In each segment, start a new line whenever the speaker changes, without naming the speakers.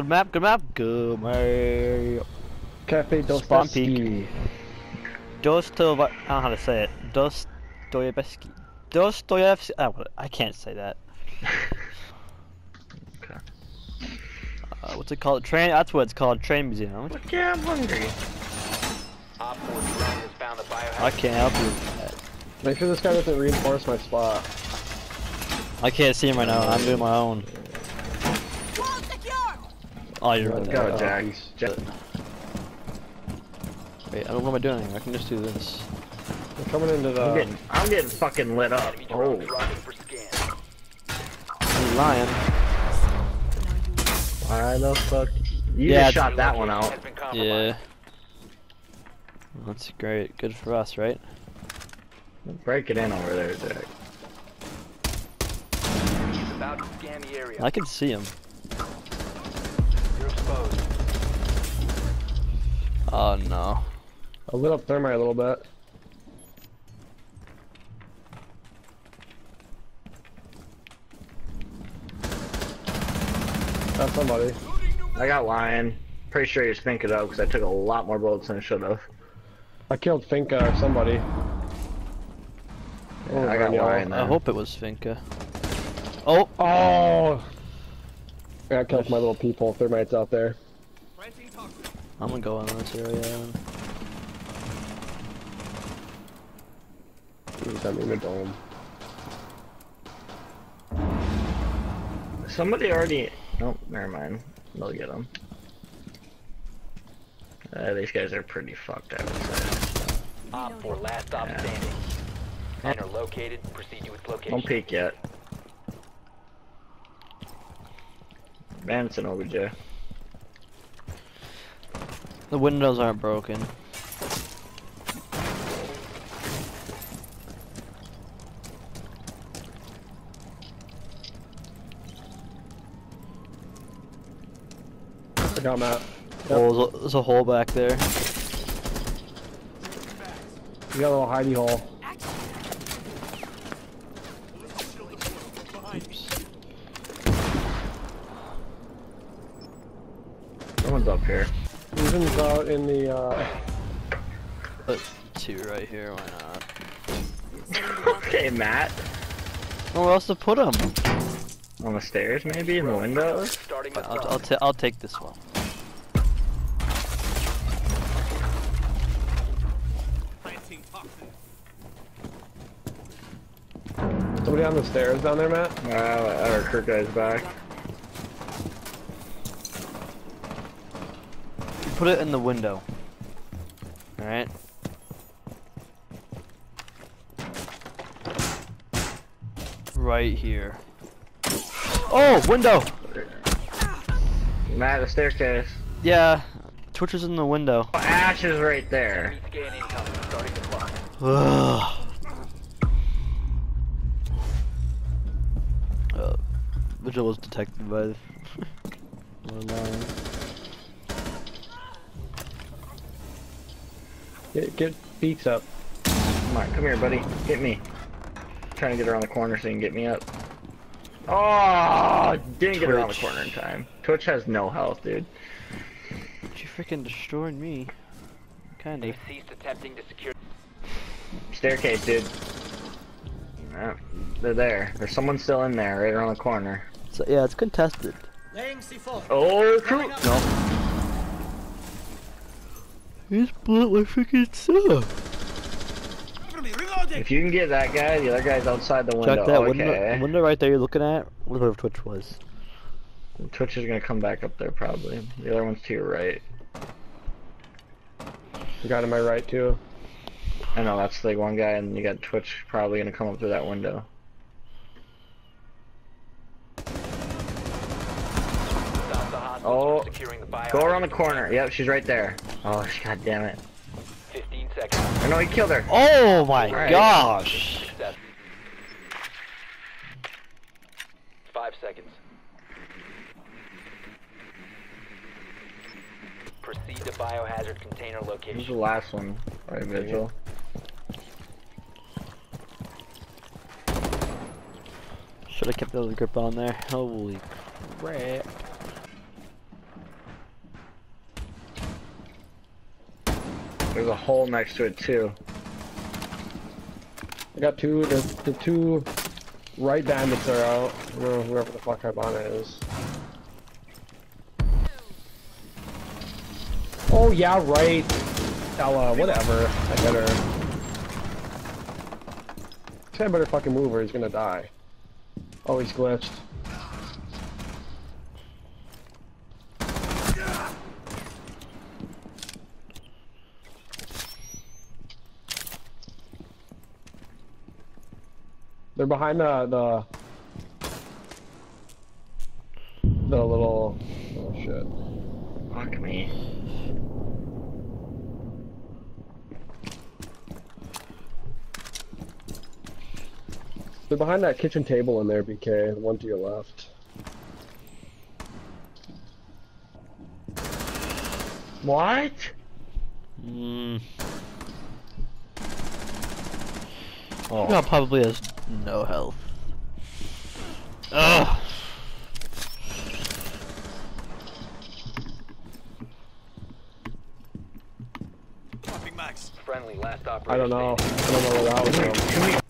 Good map, good map, good map.
Cafe
Spawn
Dostoevsky.
Dostov, I don't know how to say it. Dostoyevsky. Dostoyevsky. Oh, what- I can't say that.
Okay.
Uh, what's it called? Train. That's what it's called. Train museum.
Look, yeah, I'm hungry.
Op 4 drone has found the biohazard.
I can't help you with that.
Make sure this guy doesn't reinforce my spot.
I can't see him right now. I'm doing my own. Oh, you're right
Let's
there.
Go,
Oh,
Jack. Jack.
Wait, I don't know what am I doing. anymore. I can just do this.
We're coming into the.
I'm getting, I'm getting fucking lit up.
Enemy
Oh,
drone dropping for scan.
I'm lying.
why the fuck? You
Yeah,
just shot that one out.
Has been compromised.
Yeah. That's great. Good for us, right?
Break it in over there, Jack.
He's about to scan the area.
I can see him.
You're exposed.
Oh no.
I lit up thermite a little bit. That's somebody.
I got Lion. Pretty sure he's thinking up because I took a lot more bullets than I should have.
I killed Finka or somebody. Oh,
I got Lion.
I hope it was Finka. Oh,
Oh! I got killed my little people. Thermite's out there.
I'm gonna go in this area.
He's in the dome.
Somebody already. Nope, never mind. They'll get him. Uh, these guys are pretty fucked, I would say.
Op 4 last stop
Yeah.
standing. Enter located. Proceed with location.
Don't peek yet. Manson OBJ.
The windows aren't broken.
I got Matt.
Oh, there's a, there's a hole back there.
You got a little hidey hole.
Someone's up here.
Ethan's out in the, uh...
Put two right here. Why not?
okay, Matt.
Where else to put them?
On the stairs, maybe? In the windows?
Starting with
I'll, I'll,
drone.
ta I'll take this one.
Somebody on the stairs down there, Matt?
Uh, our Kirk guy's back.
Put it in the window. Alright. Right here. Oh, window!
Matt, the staircase.
Yeah, Twitch is in the window.
Oh, Ash is right there.
Enemy scan incoming. Starting the clock.
Ugh. Uh, Vigil was detected by the. We're lying.
Get, get beats up.
Come on, come here, buddy. Get me. trying to get around the corner so you can get me up. Oh, didn't get around the corner in time. Twitch has no health, dude.
You freaking destroyed me. Kinda.
They've ceased attempting to secure.
Staircase, dude. Yeah, they're there. There's someone still in there, right around the corner.
So, yeah, it's contested.
Oh, crew. No.
He's blew up my freaking stuff.
If you can get that guy, the other guy's outside the window.
Check that
okay.
window, window right there you're looking at. Whatever Twitch was.
Twitch is gonna come back up there probably. The other one's to your right.
You got on my right, too.
I know that's the one guy, and you got Twitch probably gonna come up through that window.
Stop the hostiles
Oh,
securing the biohazard.
Go around the corner. Yep, she's right there. Oh, sh- god damn it.
15 seconds.
I know he killed her.
Oh my
Alright.
gosh!
Five seconds. Proceed to biohazard container location.
This is the last one, right, Vigil?
Should have kept the other grip on there. Holy crap.
There's a hole next to it too.
I got two, the, the two right bandits are out. Or whoever the fuck Hibana is. Oh yeah, right. Ela, whatever. I better. Guy better fucking move or he's gonna die. Oh, he's glitched. They're behind the the the little oh shit.
Fuck me.
They're behind that kitchen table in there, BK. The one to your left.
What?
Mm.
Oh.
God probably has no health. Ugh.
Friendly, last operator.
I don't know. I don't know where that was
Can we,
from.
can we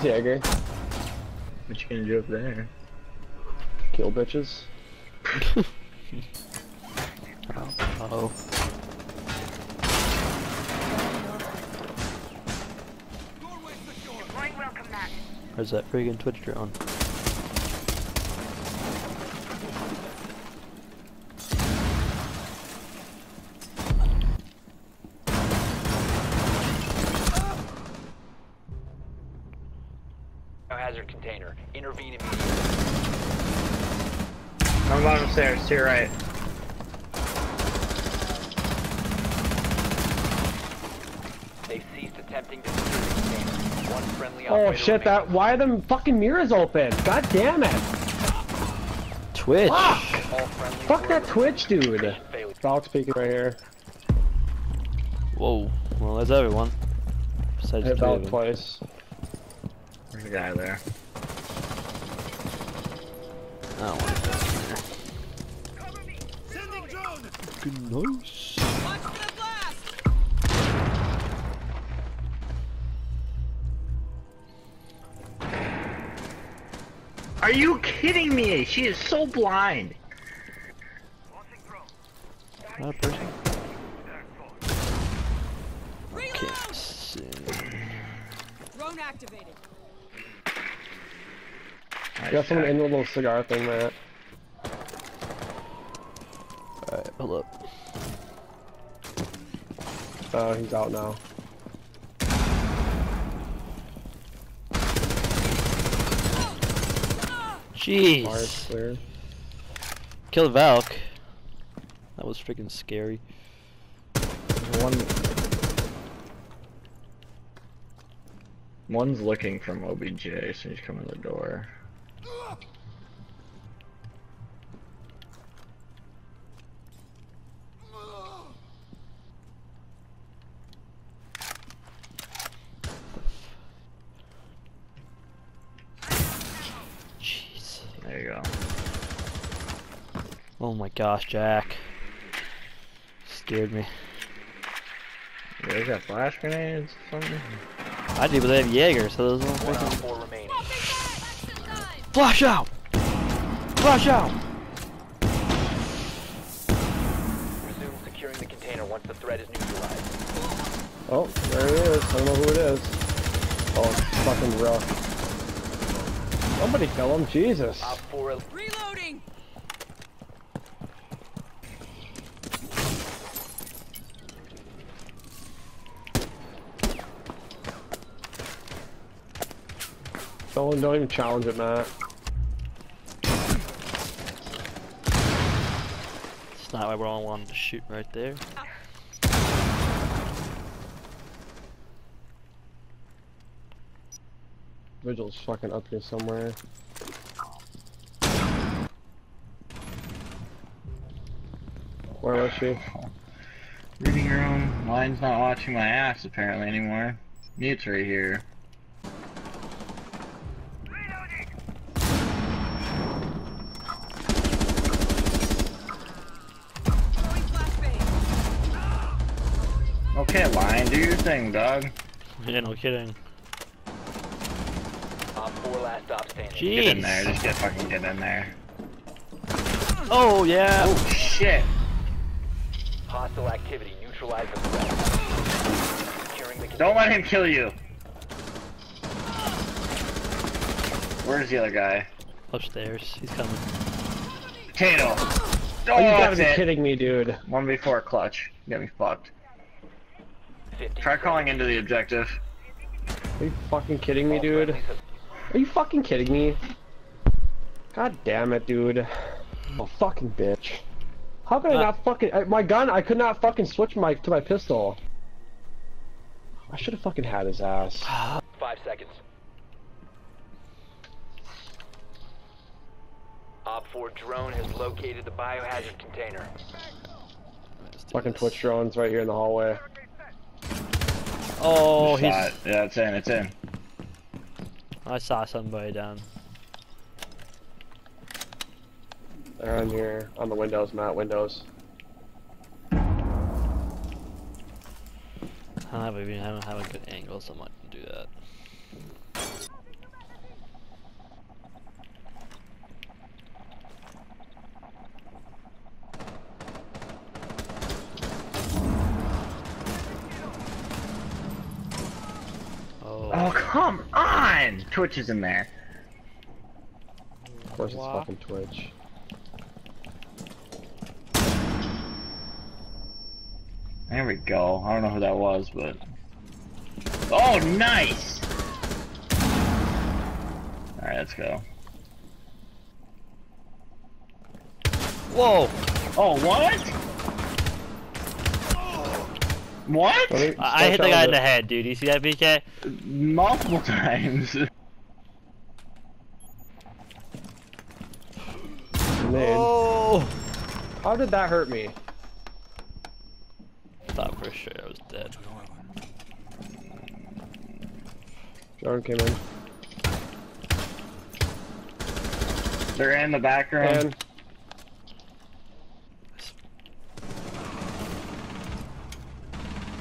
Hey.
What you gonna do up there?
Kill bitches.
Oh. Where's that friggin' Twitch drone?
Hazard container. Intervene immediately.
I'm bottom stairs, to your right.
They've ceased attempting to secure the container. One friendly
Oh
operator
shit! That why are them fucking mirrors open? God damn it!
Twitch!
Fuck! Fuck that Twitch dude.
eliminated.
peeking right here.
Whoa. Well, there's everyone. Besides
hit
three of
Valk twice.
There's a guy there.
I don't want to go in there. Nice.
Are you kidding me? She is so blind.
That person. Can't see.
Drone activated.
I got someone in the little cigar thing, Matt.
Alright, hold up.
Oh, he's out now.
Jeez.
Clear.
Killed Valk. That was freaking scary.
One. One's looking from OBJ, so he's coming to the door.
Oh my gosh, Jack. Scared me.
You guys got flash grenades? or Something?
I do, but they have Jaeger, so those no
One on four remaining.
Flash out! Flash out!
Resume securing the container once the threat is neutralized.
Oh, there he is. I don't know who it is. Oh, it's fucking rough. Somebody kill him, Jesus.
Op 4
Reloading.
Don't, don't even challenge it, Matt.
It's not where I wanted to shoot right there.
Vigil's fucking up here somewhere. Where was she?
Reading room. Mine's not watching my ass apparently anymore. Mute's right here. Okay, line, do your thing, dog.
Yeah, no kidding.
Op 4 last stop standing.
Jeez.
Get in there, just get fucking get in there.
Oh yeah.
Oh shit!
Hostile activity. Neutralize the threat.
Don't let him kill you. Where's the other guy?
Upstairs. He's coming.
Potato. Oh,
Oh, you gotta be
it.
kidding me, dude.
One before clutch. You got me fucked.
15
Try calling into the objective.
Are you fucking kidding me, dude? Are you fucking kidding me? God damn it, dude. Oh, fucking bitch. How could I
Uh.
not fucking I, my gun? I could not fucking switch my to my pistol. I should have fucking had his ass.
Five seconds. Op 4 drone has located the biohazard container.
Fucking Twitch drones right here in the hallway.
Oh, he's.
Shot. Yeah, it's in, it's in.
I saw somebody down.
They're on here on the windows, Matt. Windows.
I don't have a, I don't have a good angle, so I'm not gonna do that. Oh,
Oh, come on! Twitch is in there.
Of course, it's
Wow.
fucking Twitch.
There we go. I don't know who that was, but. Oh, nice! Alright, let's go.
whoa!
Oh, what? What?
I, I hit the guy in the head, dude. You see that, BK?
Multiple times.
It. Man,
Oh!
How did that hurt me?
I Thought for sure I was dead.
Drone came in.
They're in the background. room.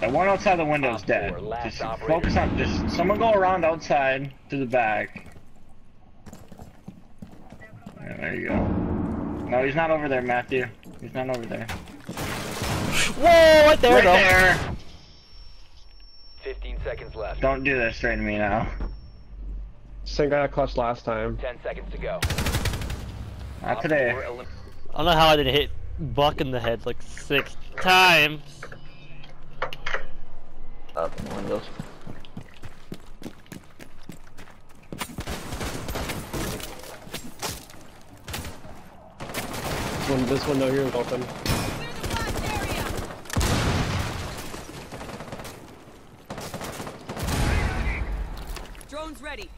And
The one outside the window is dead. Just focus on. Just someone go around outside to the back. Yeah, there you go. No, he's not over there, Matthew. He's not over there.
Whoa! Right there,
right
though.
there.
15 seconds left.
Don't do this straight to me now.
same guy that clutched last time.
10 seconds to go.
Not
Op
today.
I don't know how I didn't hit Buck in the head like six times.
Up in the windows.
This, one, this window here is open.
Drone's ready.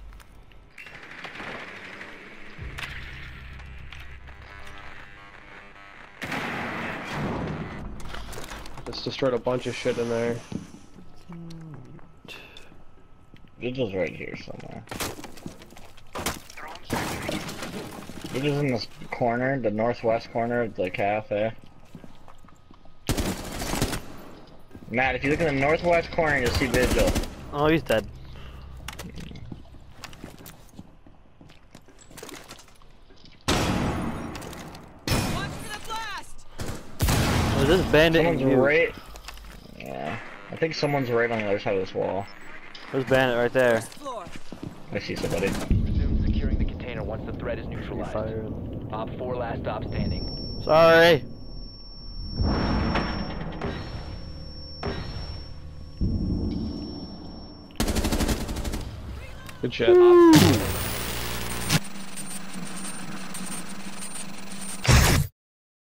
Just destroyed a bunch of shit in there.
Vigil's right here somewhere. Vigil's in this corner, the northwest corner of the cafe. Matt, if you look in the northwest corner, you'll see Vigil.
Oh, he's dead.
Watch oh, for the blast.
Was this bandit?
Someone's
you?
right. Yeah, I think someone's right on the other side of this wall.
There's bandit right there.
I see somebody.
Resume securing the container once the threat is neutralized.
fired.
Op 4 last stop standing.
Sorry.
Good shit.
Op 4